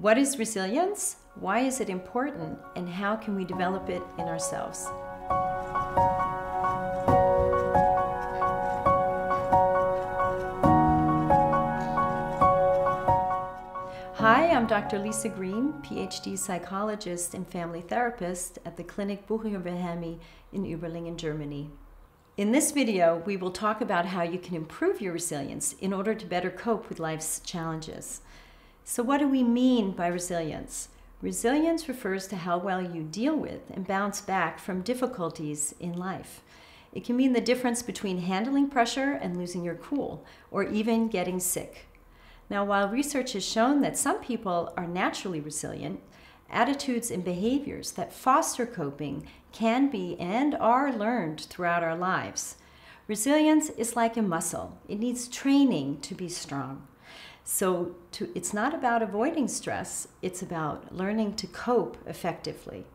What is resilience? Why is it important? And how can we develop it in ourselves? Hi, I'm Dr. Lisa Green, PhD psychologist and family therapist at the Clinic Buchinger Wilhelmi in Überlingen, Germany. In this video, we will talk about how you can improve your resilience in order to better cope with life's challenges. So, what do we mean by resilience? Resilience refers to how well you deal with and bounce back from difficulties in life. It can mean the difference between handling pressure and losing your cool, or even getting sick. Now, while research has shown that some people are naturally resilient, attitudes and behaviors that foster coping can be and are learned throughout our lives. Resilience is like a muscle, it needs training to be strong. So, to, it's not about avoiding stress, it's about learning to cope effectively.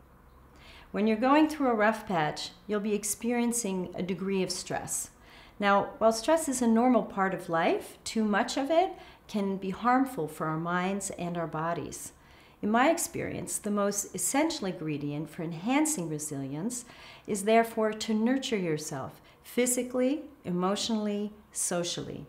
When you're going through a rough patch, you'll be experiencing a degree of stress. Now, while stress is a normal part of life, too much of it can be harmful for our minds and our bodies. In my experience, the most essential ingredient for enhancing resilience is therefore to nurture yourself physically, emotionally, socially.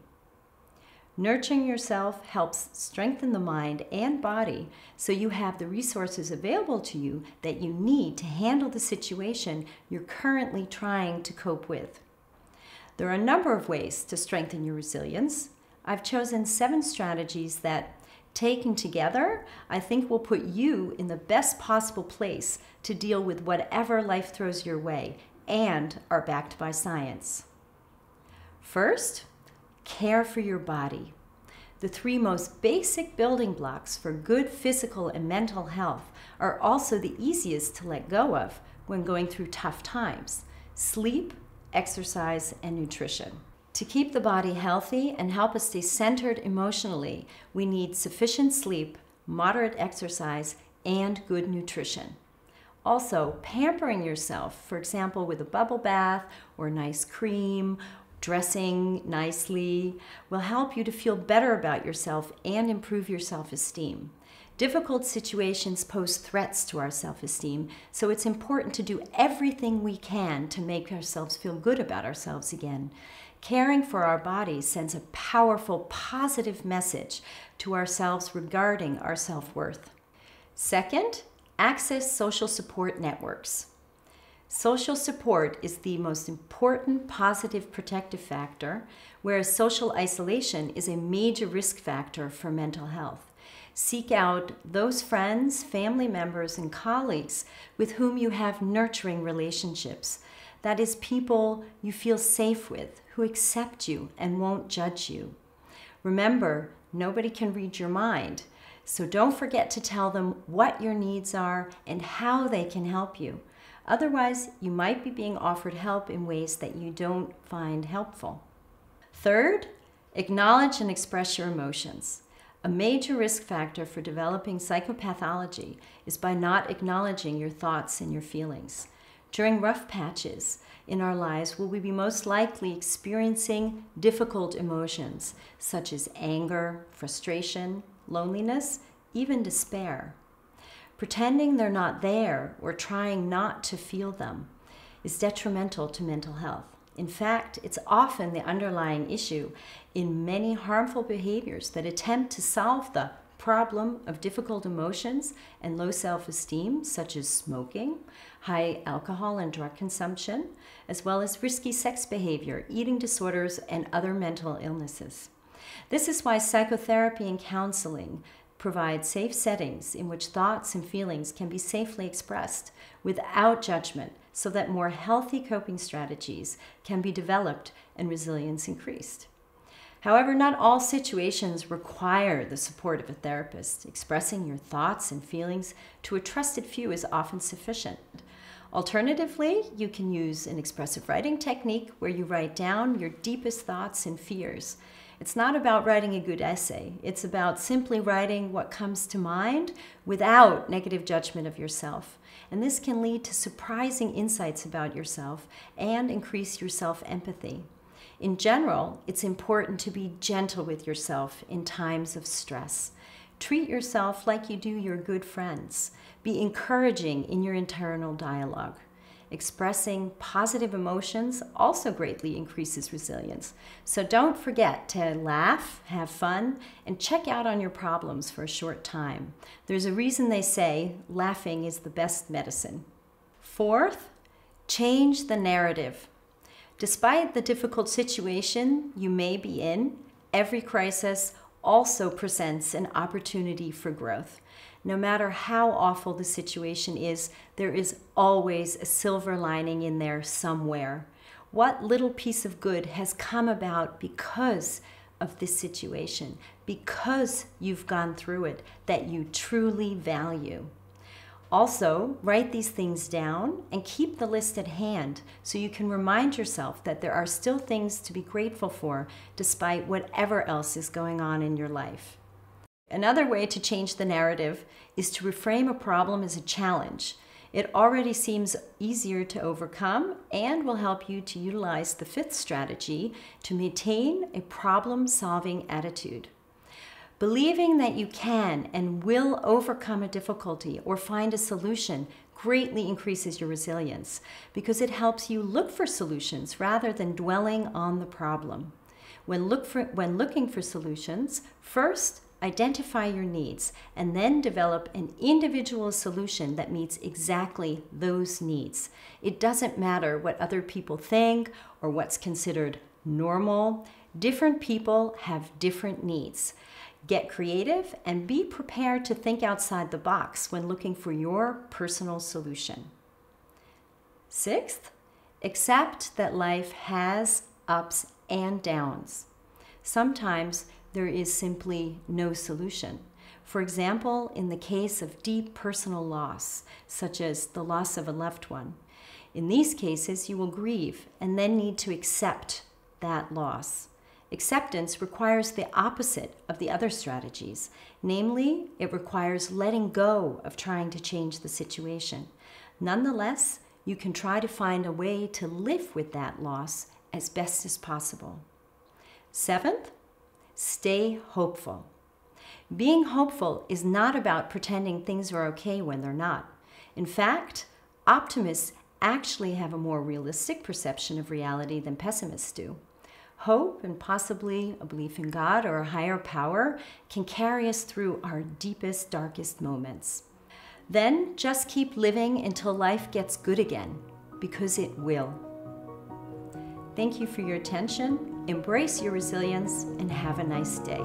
Nurturing yourself helps strengthen the mind and body so you have the resources available to you that you need to handle the situation you're currently trying to cope with. There are a number of ways to strengthen your resilience. I've chosen seven strategies that, taken together, I think will put you in the best possible place to deal with whatever life throws your way and are backed by science. First, care for your body. The three most basic building blocks for good physical and mental health are also the easiest to let go of when going through tough times sleep, exercise, and nutrition. To keep the body healthy and help us stay centered emotionally, we need sufficient sleep, moderate exercise, and good nutrition. Also, pampering yourself, for example, with a bubble bath or nice cream, dressing nicely, will help you to feel better about yourself and improve your self esteem. Difficult situations pose threats to our self esteem, so it's important to do everything we can to make ourselves feel good about ourselves again. Caring for our bodies sends a powerful, positive message to ourselves regarding our self worth. Second, access social support networks. Social support is the most important positive protective factor, whereas social isolation is a major risk factor for mental health. Seek out those friends, family members, and colleagues with whom you have nurturing relationships that is, people you feel safe with, who accept you and won't judge you. Remember, nobody can read your mind, so don't forget to tell them what your needs are and how they can help you. Otherwise, you might be being offered help in ways that you don't find helpful. Third, acknowledge and express your emotions. A major risk factor for developing psychopathology is by not acknowledging your thoughts and your feelings. During rough patches in our lives, will we be most likely experiencing difficult emotions such as anger, frustration, loneliness, even despair. Pretending they're not there or trying not to feel them is detrimental to mental health. In fact, it's often the underlying issue in many harmful behaviors that attempt to solve the problem of difficult emotions and low self esteem, such as smoking, high alcohol and drug consumption, as well as risky sex behavior, eating disorders, and other mental illnesses. This is why psychotherapy and counseling provide safe settings in which thoughts and feelings can be safely expressed without judgment so that more healthy coping strategies can be developed and resilience increased. However, not all situations require the support of a therapist. Expressing your thoughts and feelings to a trusted few is often sufficient. Alternatively, you can use an expressive writing technique where you write down your deepest thoughts and fears. It's not about writing a good essay, it's about simply writing what comes to mind without negative judgment of yourself. And this can lead to surprising insights about yourself and increase your self empathy. In general, it's important to be gentle with yourself in times of stress. Treat yourself like you do your good friends. Be encouraging in your internal dialogue. Expressing positive emotions also greatly increases resilience. So don't forget to laugh, have fun, and check out on your problems for a short time. There's a reason they say laughing is the best medicine. Fourth, change the narrative. Despite the difficult situation you may be in, every crisis also presents an opportunity for growth. No matter how awful the situation is, there is always a silver lining in there somewhere. What little piece of good has come about because of this situation, because you've gone through it, that you truly value? Also, write these things down and keep the list at hand so you can remind yourself that there are still things to be grateful for despite whatever else is going on in your life. Another way to change the narrative is to reframe a problem as a challenge. It already seems easier to overcome and will help you to utilize the fifth strategy to maintain a problem solving attitude. Believing that you can and will overcome a difficulty or find a solution greatly increases your resilience because it helps you look for solutions rather than dwelling on the problem. When, look for, when looking for solutions, first identify your needs and then develop an individual solution that meets exactly those needs. It doesn't matter what other people think or what's considered normal. Different people have different needs. Get creative and be prepared to think outside the box when looking for your personal solution. Sixth, accept that life has ups and downs. Sometimes there is simply no solution. For example, in the case of deep personal loss, such as the loss of a loved one, in these cases you will grieve and then need to accept that loss. Acceptance requires the opposite of the other strategies. Namely, it requires letting go of trying to change the situation. Nonetheless, you can try to find a way to live with that loss as best as possible. Seventh, stay hopeful. Being hopeful is not about pretending things are okay when they're not. In fact, optimists actually have a more realistic perception of reality than pessimists do. Hope and possibly a belief in God or a higher power can carry us through our deepest, darkest moments. Then just keep living until life gets good again, because it will. Thank you for your attention. Embrace your resilience and have a nice day.